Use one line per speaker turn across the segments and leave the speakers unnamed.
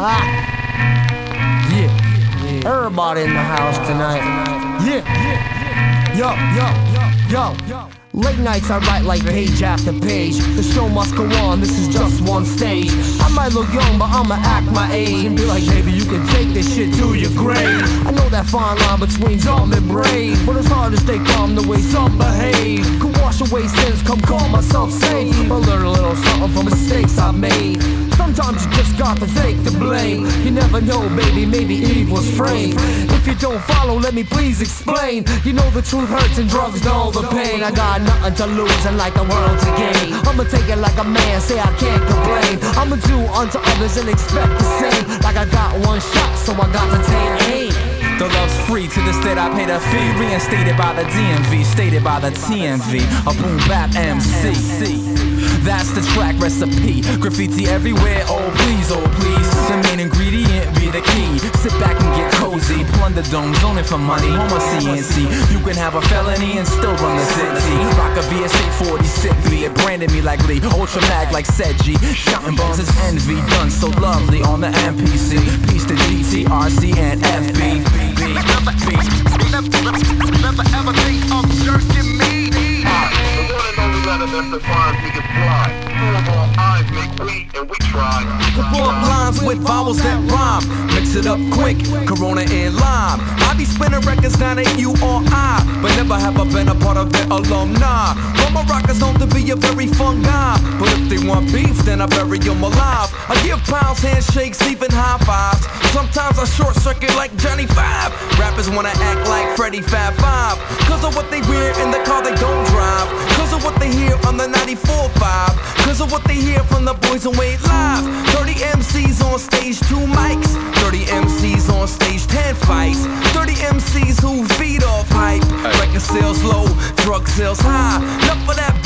Ah. Yeah. Everybody in the house tonight. Yeah. Yo, yo, yo, yo. Late nights I write like page after page. The show must go on, this is just one stage. I might look young, but I'ma act my age. And be like, baby, you can take this shit to your grave. I know that fine line between dumb and brave. But it's hard to stay calm the way some behave. Could wash away sins, come call myself safe. But learn a little something from mistakes I've made. Sometimes just to take the blame. You never know, baby, maybe Eve was framed. If you don't follow, let me please explain. You know the truth hurts and drugs dull the pain. I got nothing to lose and like the world to gain. I'ma take it like a man, say I can't complain. I'ma do unto others and expect the same. Like I got one shot, so I got to take aim.
The love's free to the state I pay the fee. Reinstated by the DMV, stated by the TMV. A boom bap MC. That's the track recipe. Graffiti everywhere, oh please, oh please. The main ingredient be the key. Sit back and get cozy. Plunder dome, zoning for money. Home of CNC. You can have a felony and still run the city. Rock a VS 846. Be it branded me like Lee. Ultra mag like Ced-Gee. Shouting bones is envy. Done so lovely on the MPC. Peace to GTRC and FB.
And only letter that defines me fly. Full of all eyes make and we try.
Up lines with vowels that rhyme. Mix it up quick, Corona and lime. I be spinning records, not ain't you or I. But never have I been a part of the alumni. But my rockers known to be a very fun guy. But if they want beef, then I bury them alive. I give pounds, handshakes, even high fives. Sometimes I short circuit like Johnny Five. Rappers wanna act like Freddie Fab Five. Cause of what they wear in the car they don't drive. Cause of what they the 94.5. Cause of what they hear from the boys and wait live. 30 MCs on stage, two mics. 30 MCs on stage, 10 fights. 30 MCs who feed off hype. Record sales low, drug sales high. Enough of that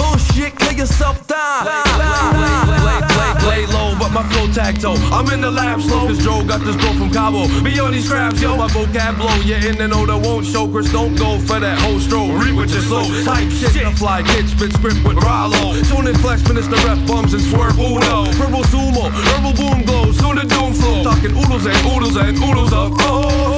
my flow tactile. I'm in the lab slow, cause Joe got this bro from Cabo. Be on these scraps, yo, my vocab blow. Yeah, in the know that won't show. Chris, don't go for that whole stroke. Read with your slow. Type shit, the fly kid, spit script with Rollo. Soon in flex, the ref bums and swerve Uno. Purple sumo, herbal boom glow. Soon the doom flow. Talking oodles and oodles and oodles of oh.